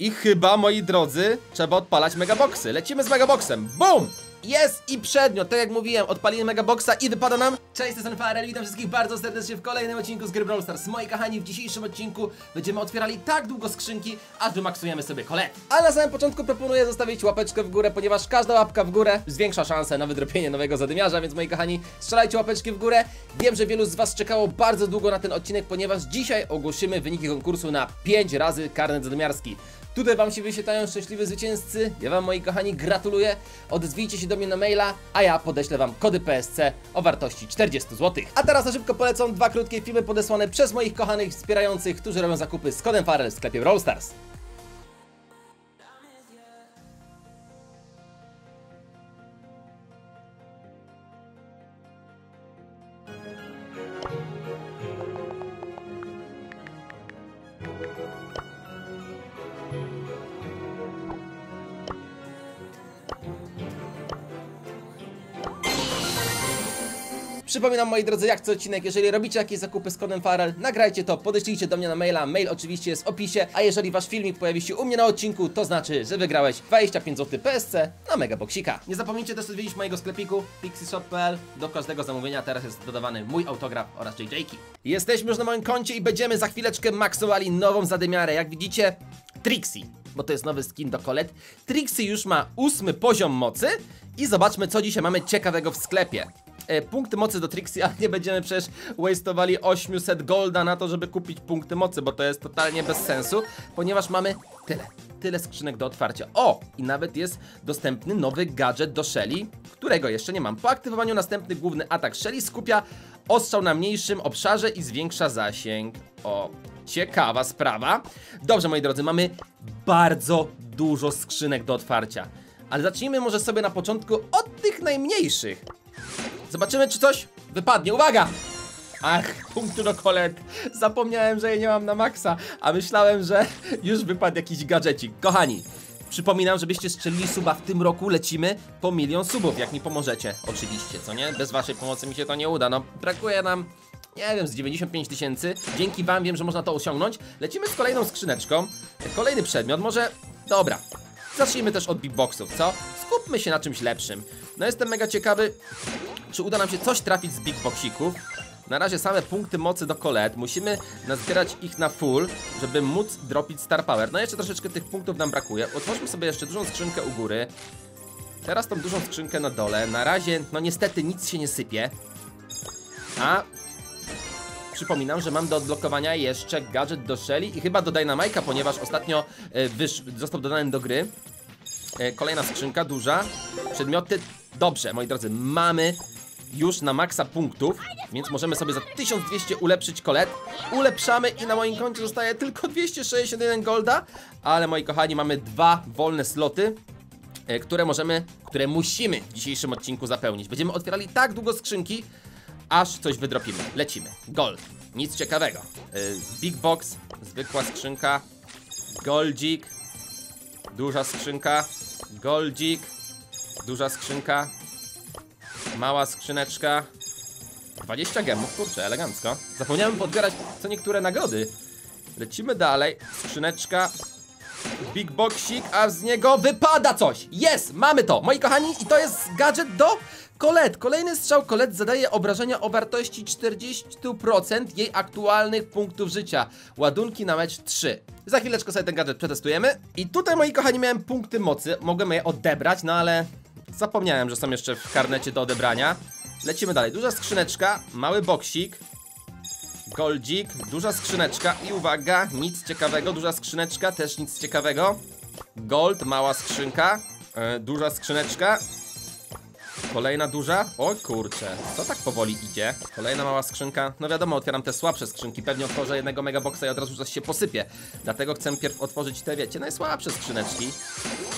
I chyba, moi drodzy, trzeba odpalać megaboxy. Lecimy z megaboxem. BUM! Jest i przedmiot, tak jak mówiłem, odpalimy megaboxa i wypada nam Cześć, to jest Farel, witam wszystkich bardzo serdecznie w kolejnym odcinku z gry Brawl Stars Moi kochani, w dzisiejszym odcinku będziemy otwierali tak długo skrzynki, aż wymaksujemy sobie kolet Ale na samym początku proponuję zostawić łapeczkę w górę, ponieważ każda łapka w górę zwiększa szansę na wydropienie nowego zadymiarza Więc moi kochani, strzelajcie łapeczki w górę Wiem, że wielu z was czekało bardzo długo na ten odcinek, ponieważ dzisiaj ogłosimy wyniki konkursu na 5 razy karnet zadymiarski Tutaj Wam się wyświetlają szczęśliwi zwycięzcy. Ja Wam, moi kochani, gratuluję. Odezwijcie się do mnie na maila, a ja podeślę Wam kody PSC o wartości 40 zł. A teraz na szybko polecą dwa krótkie filmy podesłane przez moich kochanych wspierających, którzy robią zakupy z kodem Farel w sklepie Brawl. Przypominam moi drodzy, jak co odcinek, jeżeli robicie jakieś zakupy z kodem Farel, nagrajcie to, podeślijcie do mnie na maila, mail oczywiście jest w opisie, a jeżeli wasz filmik pojawi się u mnie na odcinku, to znaczy, że wygrałeś 25 zł PSC na Megaboxika. Nie zapomnijcie też odwiedzić mojego sklepiku pixieshop.pl, do każdego zamówienia teraz jest dodawany mój autograf oraz JJ-ki. Jesteśmy już na moim koncie i będziemy za chwileczkę maksowali nową zadymiarę, jak widzicie, Trixie bo to jest nowy skin do Colette. Trixie już ma ósmy poziom mocy i zobaczmy co dzisiaj mamy ciekawego w sklepie punkty mocy do Trixie, ale nie będziemy przecież wastowali 800 golda na to, żeby kupić punkty mocy, bo to jest totalnie bez sensu, ponieważ mamy tyle, tyle skrzynek do otwarcia. O! I nawet jest dostępny nowy gadżet do Shelly, którego jeszcze nie mam. Po aktywowaniu następny główny atak Shelly skupia ostrzał na mniejszym obszarze i zwiększa zasięg. O, ciekawa sprawa. Dobrze, moi drodzy, mamy bardzo dużo skrzynek do otwarcia. Ale zacznijmy może sobie na początku od tych najmniejszych. Zobaczymy, czy coś wypadnie. Uwaga! Ach, punktu do kolet. Zapomniałem, że jej nie mam na maksa, a myślałem, że już wypadł jakiś gadżecik. Kochani, przypominam, żebyście strzelili suba w tym roku, lecimy po milion subów, jak mi pomożecie. Oczywiście, co nie? Bez waszej pomocy mi się to nie uda. No, brakuje nam nie wiem, z 95 tysięcy. Dzięki wam wiem, że można to osiągnąć. Lecimy z kolejną skrzyneczką. Kolejny przedmiot, może... Dobra. Zacznijmy też od big boxów, co? Skupmy się na czymś lepszym. No jestem mega ciekawy, czy uda nam się coś trafić z big boxików. Na razie same punkty mocy do kolet. Musimy nazbierać ich na full, żeby móc dropić star power. No jeszcze troszeczkę tych punktów nam brakuje. Otwórzmy sobie jeszcze dużą skrzynkę u góry. Teraz tą dużą skrzynkę na dole. Na razie, no niestety nic się nie sypie. A przypominam, że mam do odblokowania jeszcze gadżet do Shelly i chyba do Dynamite'a, ponieważ ostatnio e, został dodany do gry. E, kolejna skrzynka, duża. Przedmioty. Dobrze, moi drodzy, mamy już na maksa punktów, więc możemy sobie za 1200 ulepszyć kolet. Ulepszamy i na moim koncie zostaje tylko 261 golda, ale moi kochani, mamy dwa wolne sloty, e, które możemy, które musimy w dzisiejszym odcinku zapełnić. Będziemy otwierali tak długo skrzynki, aż coś wydropimy. Lecimy. Gold. Nic ciekawego. Yy, big box, zwykła skrzynka, goldzik, duża skrzynka, goldzik, duża skrzynka, mała skrzyneczka, 20 gemów, kurczę, elegancko. Zapomniałem podbierać co niektóre nagrody. Lecimy dalej, skrzyneczka, big boxik, a z niego wypada coś. Jest, mamy to, moi kochani, i to jest gadżet do Kolet. Kolejny strzał Kolet zadaje obrażenia o wartości 40% jej aktualnych punktów życia. Ładunki na mecz 3. Za chwileczkę sobie ten gadżet przetestujemy. I tutaj, moi kochani, miałem punkty mocy. Mogłem je odebrać, no ale zapomniałem, że są jeszcze w karnecie do odebrania. Lecimy dalej. Duża skrzyneczka, mały boksik. Goldzik, duża skrzyneczka i uwaga, nic ciekawego, duża skrzyneczka, też nic ciekawego. Gold, mała skrzynka, yy, duża skrzyneczka Kolejna duża? O kurczę, co tak powoli idzie? Kolejna mała skrzynka. No wiadomo, otwieram te słabsze skrzynki. Pewnie otworzę jednego megaboxa i od razu coś się posypie. Dlatego chcę pierw otworzyć te, wiecie, najsłabsze skrzyneczki.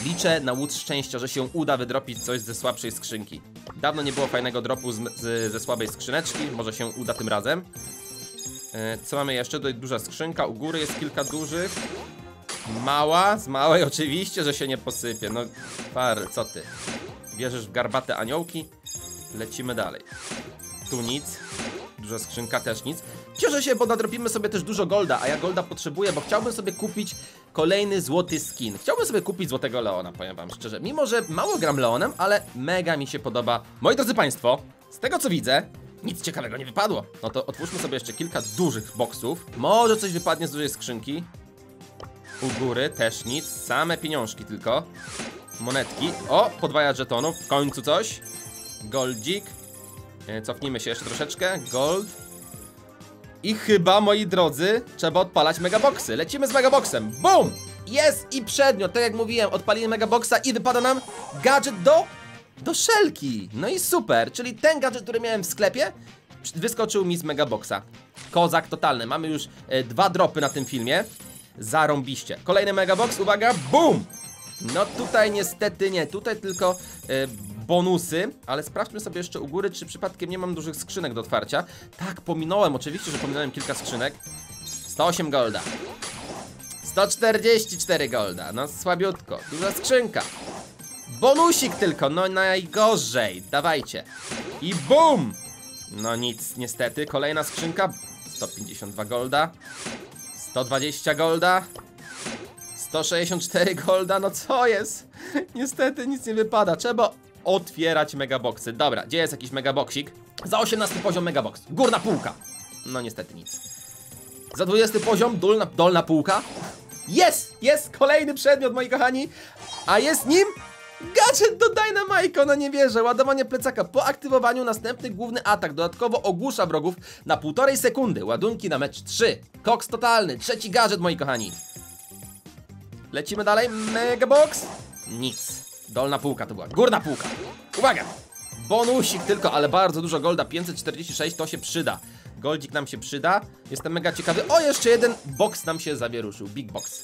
Liczę na łód szczęścia, że się uda wydropić coś ze słabszej skrzynki. Dawno nie było fajnego dropu z, z, ze słabej skrzyneczki. Może się uda tym razem. E, co mamy jeszcze? Tutaj duża skrzynka. U góry jest kilka dużych. Mała, z małej oczywiście, że się nie posypie. No, par, co ty? wierzysz w garbate aniołki. Lecimy dalej. Tu nic. Duża skrzynka też nic. Cieszę się, bo nadrobimy sobie też dużo golda, a ja golda potrzebuję, bo chciałbym sobie kupić kolejny złoty skin. Chciałbym sobie kupić złotego Leona, powiem wam szczerze. Mimo, że mało gram Leonem, ale mega mi się podoba. Moi drodzy państwo, z tego co widzę, nic ciekawego nie wypadło. No to otwórzmy sobie jeszcze kilka dużych boksów. Może coś wypadnie z dużej skrzynki. U góry też nic, same pieniążki tylko. Monetki. O, podwaja żetonów, w końcu coś. Goldzik. E, Cofnijmy się jeszcze troszeczkę. Gold. I chyba, moi drodzy, trzeba odpalać megaboxy. Lecimy z megaboxem. Bum! Jest i przedmiot, tak jak mówiłem, odpalimy megaboxa i wypada nam gadżet do... do szelki. No i super, czyli ten gadżet, który miałem w sklepie, wyskoczył mi z megaboxa. Kozak totalny. Mamy już e, dwa dropy na tym filmie. Zarąbiście. Kolejny megabox, uwaga, BUM! No tutaj niestety nie, tutaj tylko e, bonusy, ale sprawdźmy sobie jeszcze u góry, czy przypadkiem nie mam dużych skrzynek do otwarcia. Tak, pominąłem, oczywiście, że pominąłem kilka skrzynek. 108 golda. 144 golda, no słabiutko, duża skrzynka. Bonusik tylko, no najgorzej, dawajcie. I BUM! No nic, niestety, kolejna skrzynka, 152 golda. 120 golda. 164 golda, no co jest? Niestety nic nie wypada, trzeba otwierać megaboxy. Dobra, gdzie jest jakiś megaboxik? Za 18 poziom megabox, górna półka. No niestety nic. Za 20 poziom, dolna, dolna półka. Jest, jest kolejny przedmiot, moi kochani. A jest nim gadżet do Dynamite, no nie wierzę. Ładowanie plecaka. Po aktywowaniu następny główny atak dodatkowo ogłusza wrogów na półtorej sekundy. Ładunki na mecz 3. Koks totalny, trzeci gadżet, moi kochani. Lecimy dalej. Megabox. Nic. Dolna półka to była. Górna półka. Uwaga. Bonusik tylko, ale bardzo dużo golda. 546 to się przyda. Goldzik nam się przyda. Jestem mega ciekawy. O, jeszcze jeden box nam się zawieruszył. Big box.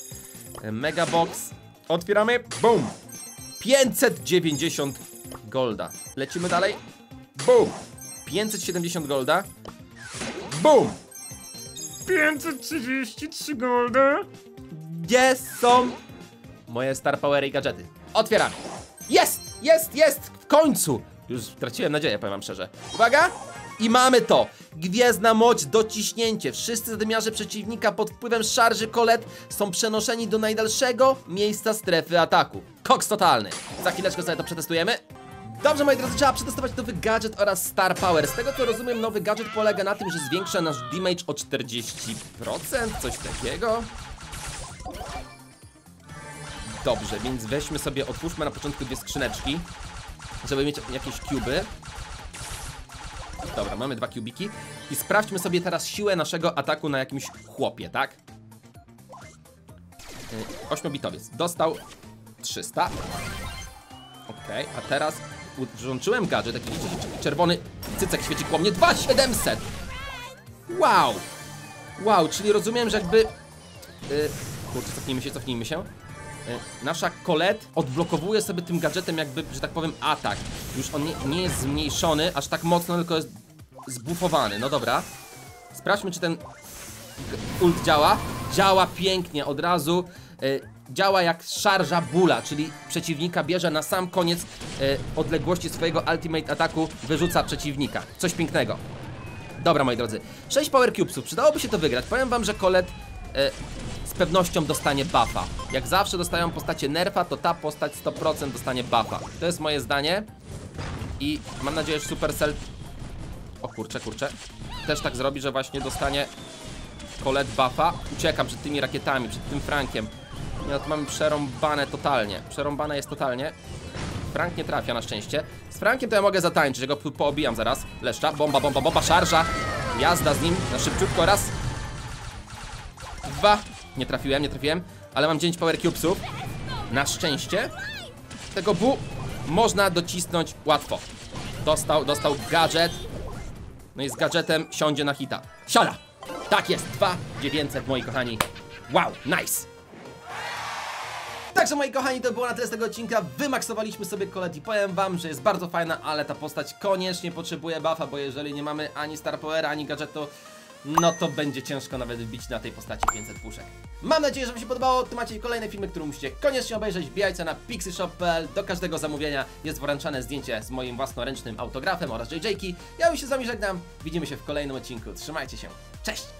E, Mega box. Otwieramy. Boom. 590 golda. Lecimy dalej. Boom. 570 golda. Boom. 533 golda. Gdzie są moje Star Powery i gadżety? Otwieramy. Jest! Jest! Jest! W końcu! Już straciłem nadzieję, powiem wam szczerze. Uwaga! I mamy to! Gwiezdna moc, dociśnięcie. Wszyscy zadymiarze przeciwnika pod wpływem szarży kolet są przenoszeni do najdalszego miejsca strefy ataku. Koks totalny. Za chwileczkę sobie to przetestujemy. Dobrze, moi drodzy, trzeba przetestować nowy gadżet oraz Star Power. Z tego co rozumiem, nowy gadżet polega na tym, że zwiększa nasz damage o 40%, coś takiego. Dobrze, więc weźmy sobie, otwórzmy na początku dwie skrzyneczki, żeby mieć jakieś kuby. Dobra, mamy dwa kubiki. I sprawdźmy sobie teraz siłę naszego ataku na jakimś chłopie, tak? Yy, Ośmiobitowiec. Dostał 300. Okej, a teraz włączyłem gadżet, cz- czerwony cycek świeci koło mnie. 2700! Wow! Wow, czyli rozumiem, że jakby... Yy, kurczę, cofnijmy się, cofnijmy się. Yy, nasza Colette odblokowuje sobie tym gadżetem jakby, że tak powiem, atak. Już on nie, nie jest zmniejszony aż tak mocno, tylko jest zbufowany. No dobra. Sprawdźmy, czy ten ult działa. Działa pięknie, od razu e, działa jak szarża bóla, czyli przeciwnika bierze na sam koniec e, odległości swojego ultimate ataku, wyrzuca przeciwnika. Coś pięknego. Dobra, moi drodzy. 6 Power Cubesów. Przydałoby się to wygrać. Powiem wam, że Colette e, z pewnością dostanie buffa. Jak zawsze dostają postacie nerfa, to ta postać 100% dostanie buffa. To jest moje zdanie. I mam nadzieję, że Supercell... O kurczę, kurczę. Też tak zrobi, że właśnie dostanie Colette buffa. Uciekam przed tymi rakietami, przed tym Frankiem. No to mamy przerąbane totalnie. Przerąbane jest totalnie. Frank nie trafia na szczęście. Z Frankiem to ja mogę zatańczyć, że go poobijam zaraz. Leszcza, bomba, bomba, bomba, szarża. Jazda z nim na szybciutko. Raz. Dwa. Nie trafiłem, nie trafiłem. Ale mam 9 power cubesów. Na szczęście. Tego bu można docisnąć łatwo. Dostał, dostał gadżet. No i z gadżetem siądzie na hita. Siada! Tak jest, 2900 moi kochani. Wow, nice! Także moi kochani, to było na tyle z tego odcinka. Wymaksowaliśmy sobie Colette i powiem wam, że jest bardzo fajna, ale ta postać koniecznie potrzebuje buffa, bo jeżeli nie mamy ani Star Powera, ani gadżetu, no to będzie ciężko nawet wbić na tej postaci 500 puszek. Mam nadzieję, że Wam się podobało. Tu macie kolejne filmy, które musicie koniecznie obejrzeć. Wbijajcie na pixyshop.pl. Do każdego zamówienia jest wręczane zdjęcie z moim własnoręcznym autografem oraz JJ-ki. Ja już się z Wami żegnam. Widzimy się w kolejnym odcinku. Trzymajcie się. Cześć!